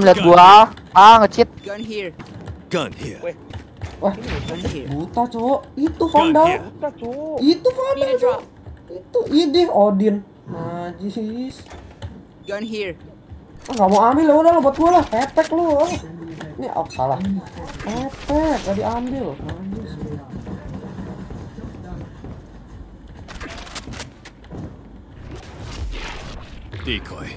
Lihat gua. Ah, nge-cheat. Gun here. Gun here. Wah, Gun here. buta cowok. Itu Vandal. Kita cuk. Itu Vandal. drop. Itu ide Odin. Najis. Gun here. Ah, nggak mau ambil ya udah lo buat gua lah. Pepek lu. Ini oh salah. Pepek gak diambil. Najis. Decoy.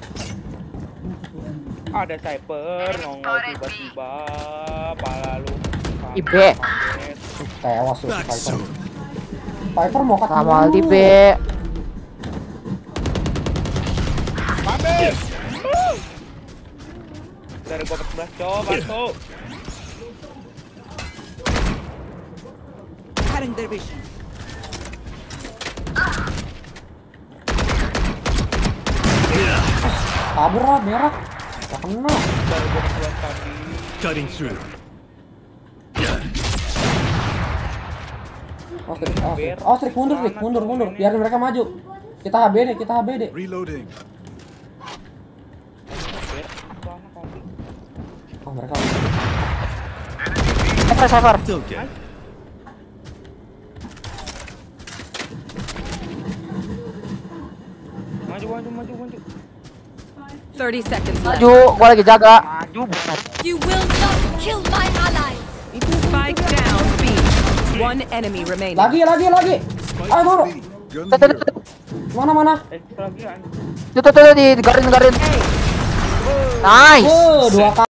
Ada sniper nongol tiba-tiba pala lu. Ibe. Tewas Piper. soon. Piper mau cut Sama dulu. Aldi B. Mabes. Dari gua 14 cowok bantu. Cutting their vision. Kabur lah merah. Gak kena. Dari gua 14 tadi. Cutting through. Ostrik, Ostrik, Ostrik mundur, Trik. mundur, mundur. Biarin mereka maju. Kita HBD, kita HBD. Reloading. Ber, itu anak kompi. Oh mereka. Cypher. Still good. Maju, maju, maju, maju. 30 seconds left. Maju, gua lagi jaga. Maju. You will not kill my allies. Spike down B. One enemy remaining. Lagi, lagi, lagi. Ayo bro. Mana mana? Eh. Tuh, tuh, tuh, di garin, garin. Nice. Oh, dua kali.